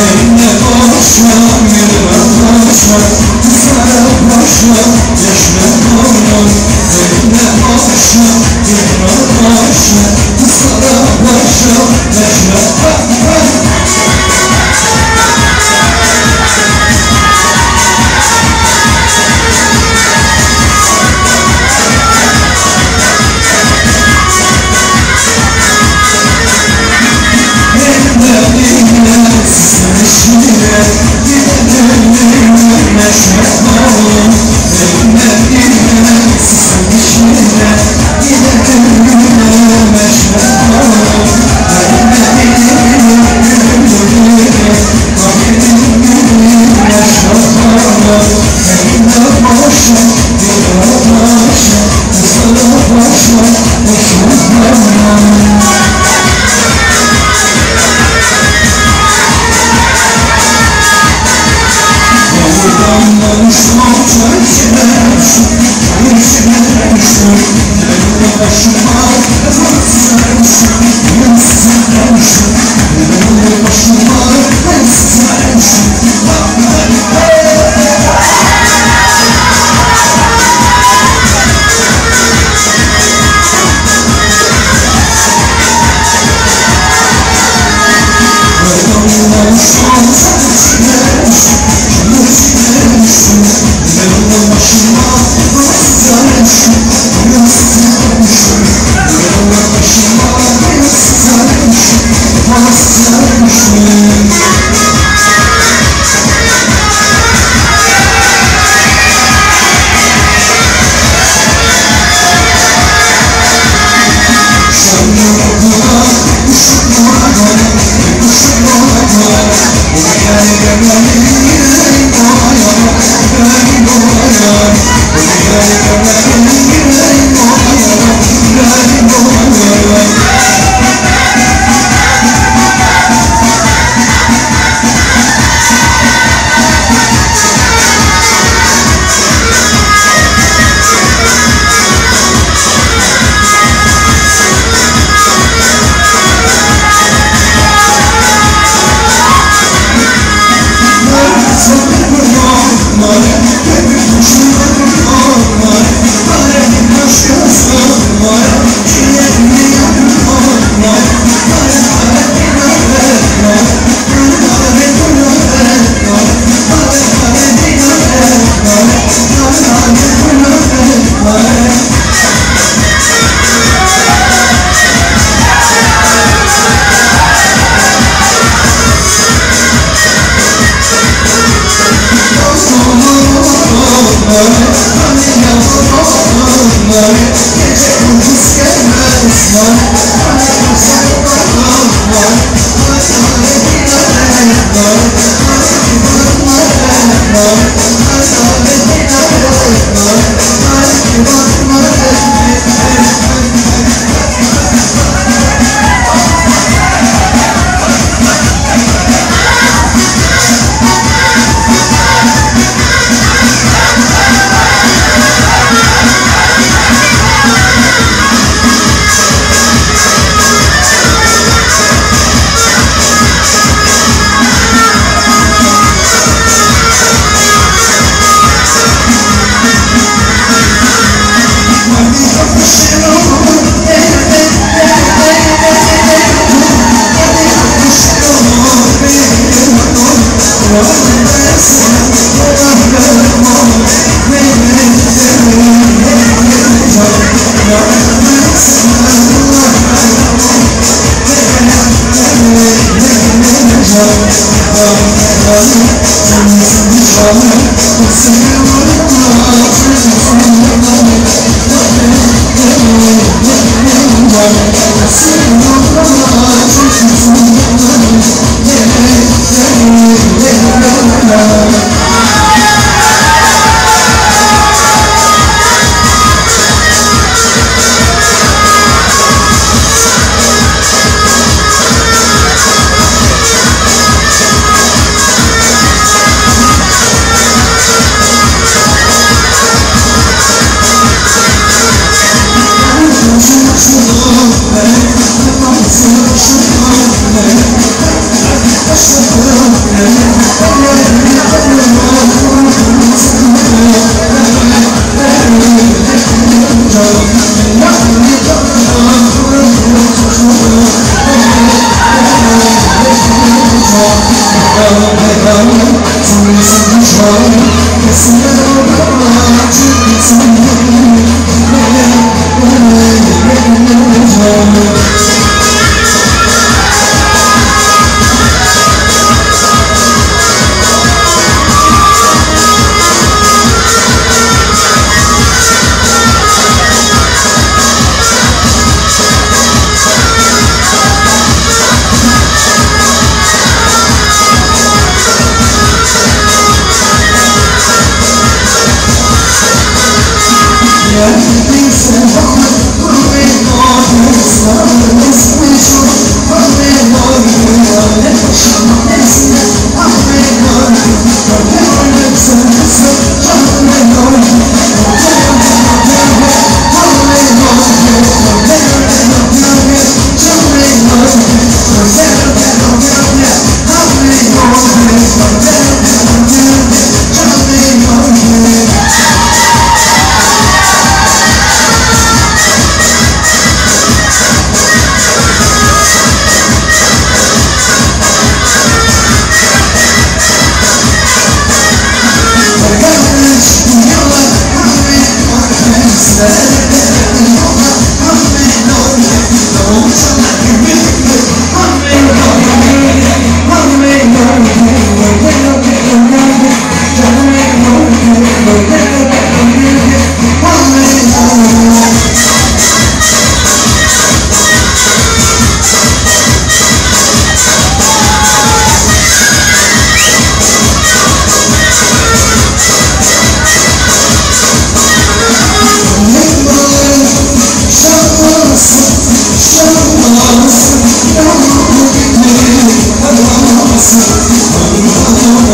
Eline boşla, mire boşla Sarı boşla, yaşla boşla Eline boşla, mire boşla Sarı boşla, yaşla boşla anyone's house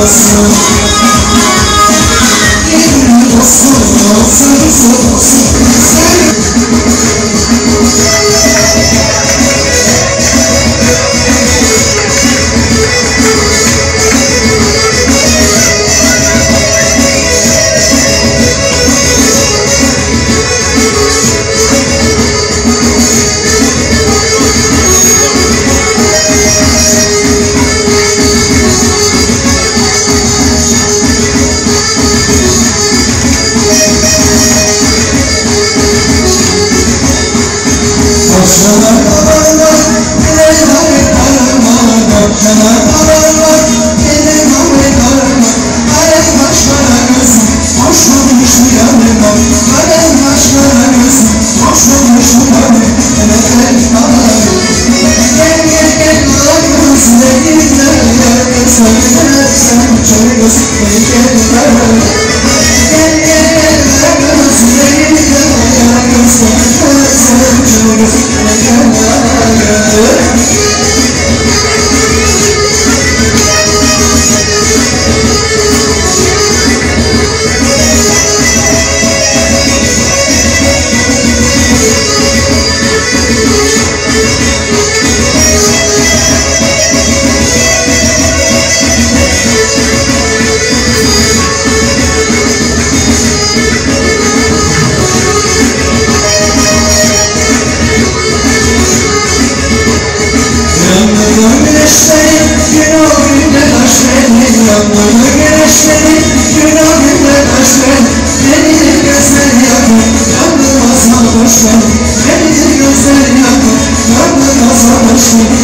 us. assim.